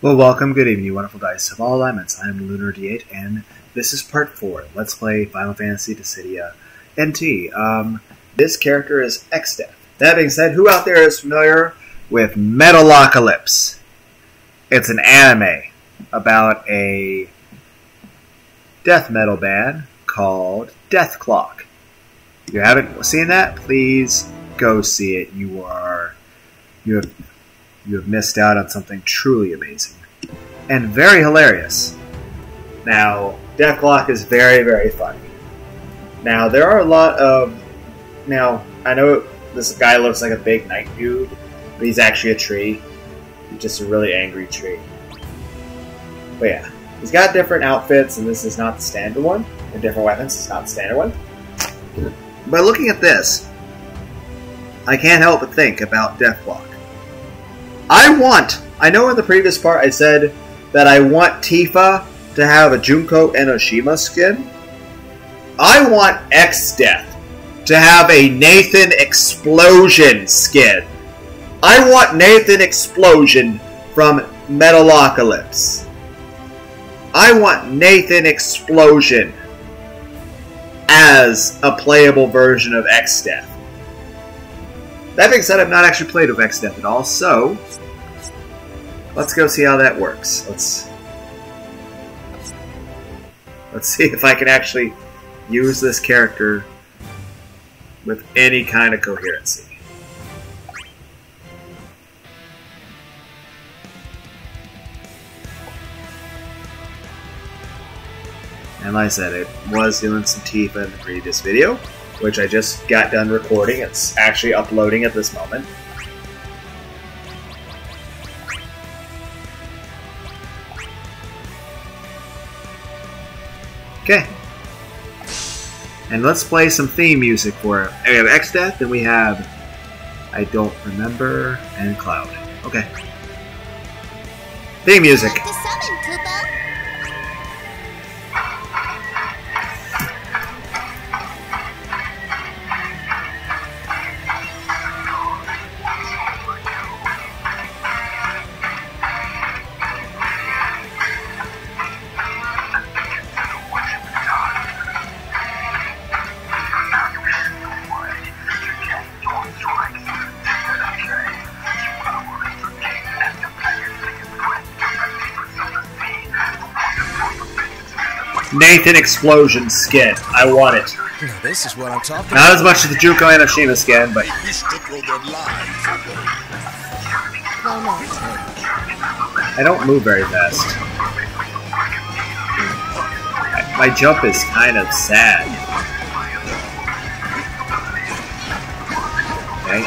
Well, welcome, good evening, you wonderful dice of all alignments. I am Lunar D8, and this is part 4. Let's play Final Fantasy Dissidia NT. Um, this character is Exdeath. That being said, who out there is familiar with Metalocalypse? It's an anime about a death metal band called Dethklok. If you haven't seen that, please go see it. You are you have you have missed out on something truly amazing and very hilarious. Now, Dethklok is very very funny. Now there are a lot of now I know this guy looks like a big knight dude, but he's actually a tree. He's just a really angry tree. But yeah, he's got different outfits, and this is not the standard one. And different weapons, it's not the standard one. But looking at this, I can't help but think about Dethklok. I want, I know in the previous part I said that I want Tifa to have a Junko Enoshima skin. I want Exdeath to have a Nathan Explosion skin. I want Nathan Explosion from Metalocalypse. I want Nathan Explosion as a playable version of Exdeath. That being said, I've not actually played with Exdeath at all, so let's go see how that works. Let's let's see if I can actually use this character with any kind of coherency. And like I said, it was doing some Tifa in the previous video, which I just got done recording. It's actually uploading at this moment. Okay. And let's play some theme music for it. We have Exdeath, and we have I don't remember and Cloud. Okay. Theme music. Nathan Explosion skin. I want it. This is what I'm talking Not as much as the Junko Enoshima skin, but. I don't move very fast. My jump is kind of sad. Okay.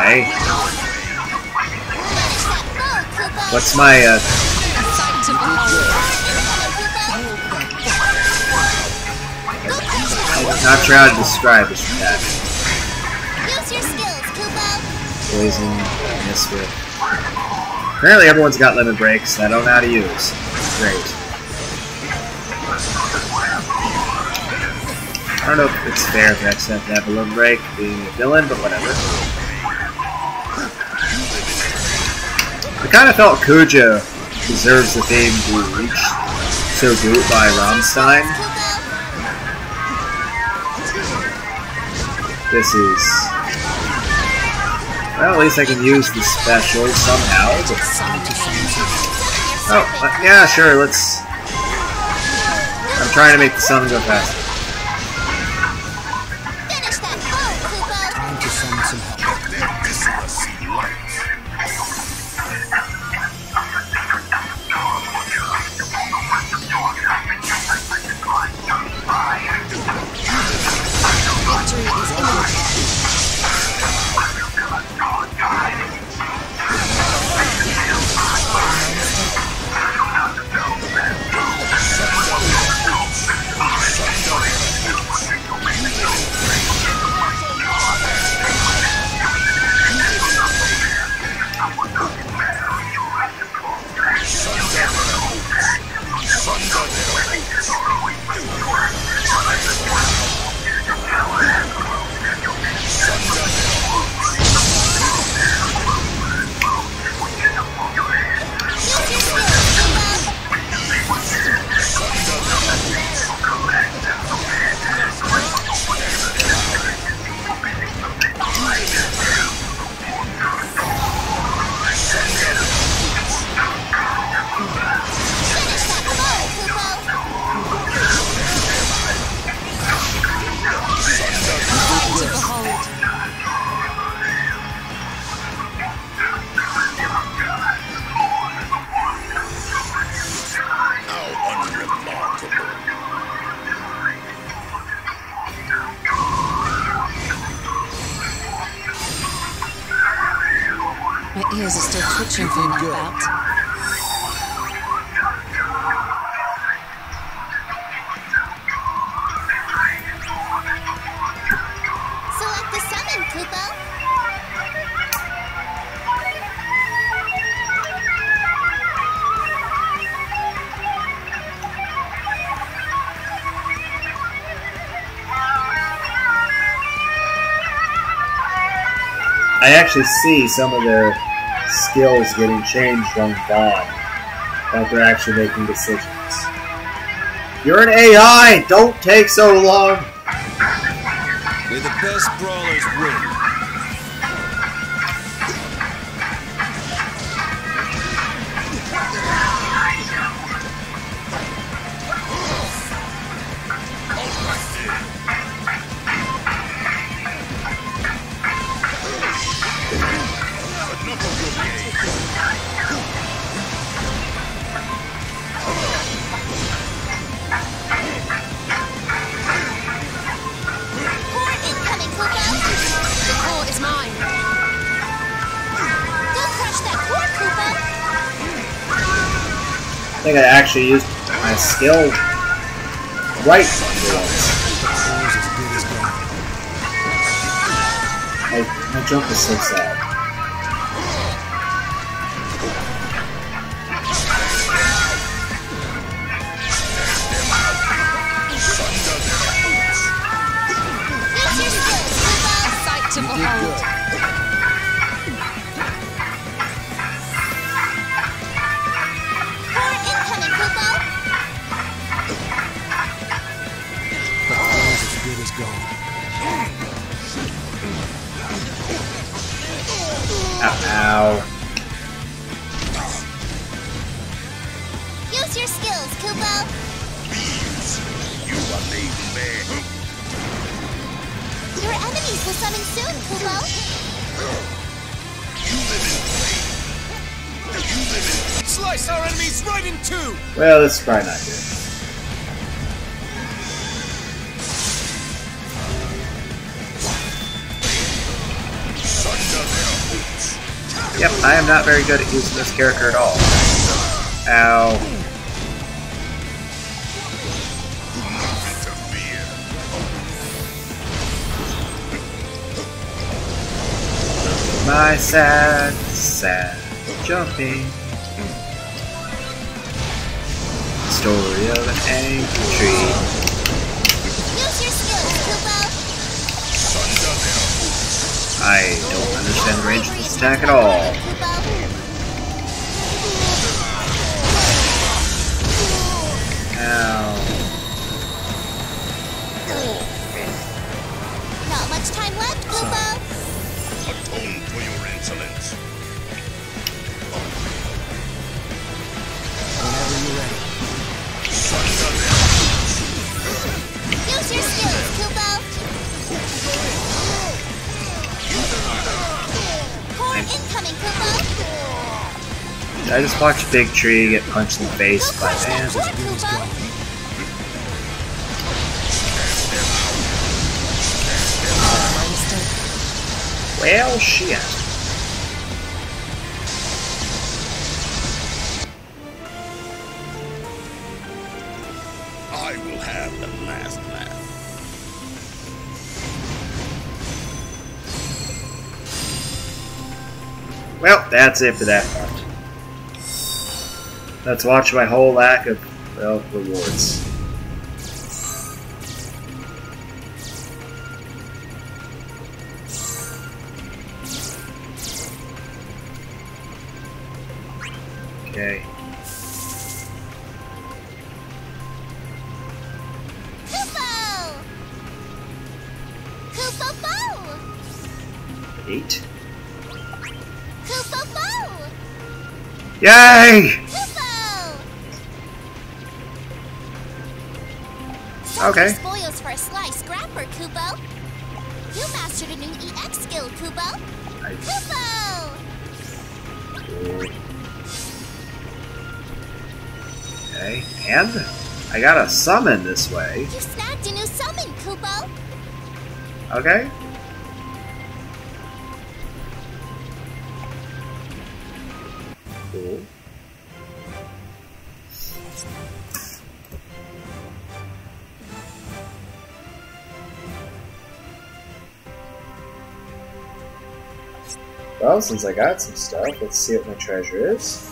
Okay. What's my uh, Kupo. not sure how to describe this attack. Use your skills, Kupo. Poison, Misfit. Apparently everyone's got limit breaks that I don't know how to use. Great. I don't know if it's fair to have a limit break being a villain, but whatever. Kind of felt Kuja deserves the fame to reach So Good by Rammstein. This is well, at least I can use the special somehow. Oh, uh, yeah, sure, let's... I'm trying to make the sun go faster. My ears are still twitching from that good. I actually see some of their skills getting changed on Vaughn. Like they're actually making decisions. You're an AI! Don't take so long! May the best brawlers actually used my skill right. My, my jump is so sad. Slice our enemies right in two! Well, that's probably not good. Yep, I am not very good at using this character at all. Ow. My sad, sad jumping. Story of an angry tree. I don't understand range of this attack at all. Ow. I just watched Big Tree get punched in the face by crush that Van? core, Kupo. My mistake. Well, shit. I will have the last laugh. Well, that's it for that part. Let's watch my whole lack of, well, rewards. Okay. Kupo. Kupo Bo. Eight. Yay! Okay. Spoils for a slice scrapper, Kupo. You mastered a new EX skill, Kupo. I, Kupo. okay. And I got a summon this way. You snagged a new summon, Kupo. Okay. cool. Well, since I got some stuff, let's see what my treasure is.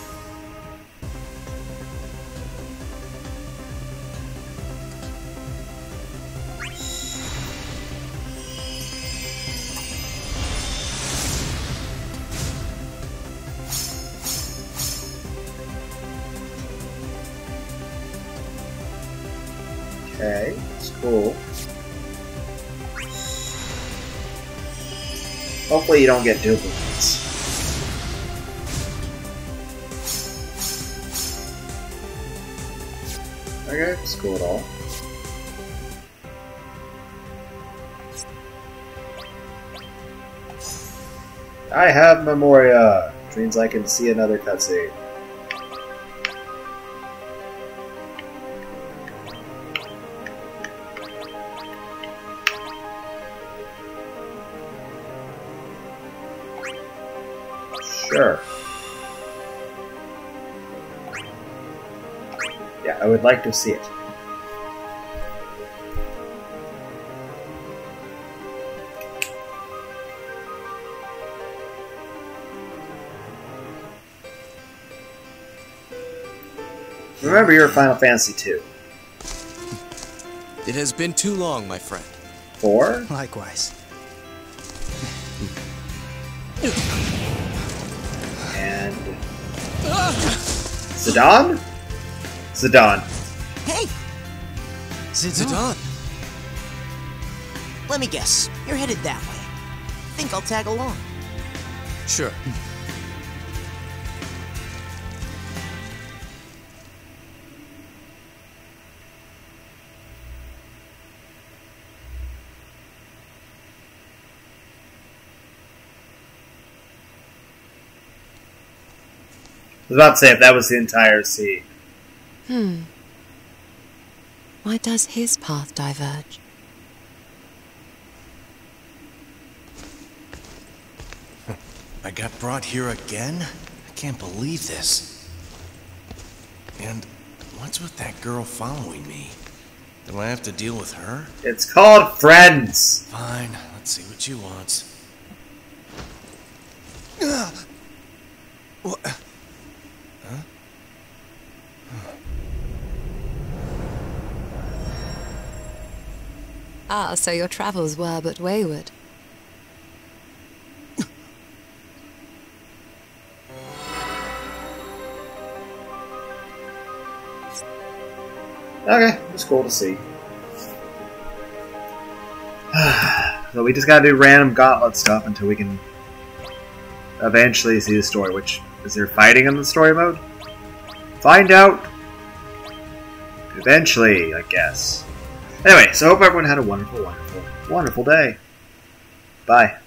Okay, it's cool. Hopefully you don't get duplicates. Okay, it's cool at all. I have Memoria. Means I can see another cutscene. Yeah, I would like to see it. Remember, you're Final Fantasy 2. It has been too long, my friend. 4? Likewise. And. Zidane? Zidane. Hey, Zidane! let me guess. You're headed that way. Think I'll tag along. Sure. I was about to say if that was the entire sea. Hmm. Why does his path diverge? I got brought here again? I can't believe this. And what's with that girl following me? Do I have to deal with her? It's called Friends. Fine, let's see what she wants. What? Ah, so your travels were but wayward. Okay, it's cool to see. so we just gotta do random gauntlet stuff until we can eventually see the story. Which is there fighting in the story mode? Find out eventually, I guess. Anyway, so I hope everyone had a wonderful, wonderful, wonderful day. Bye.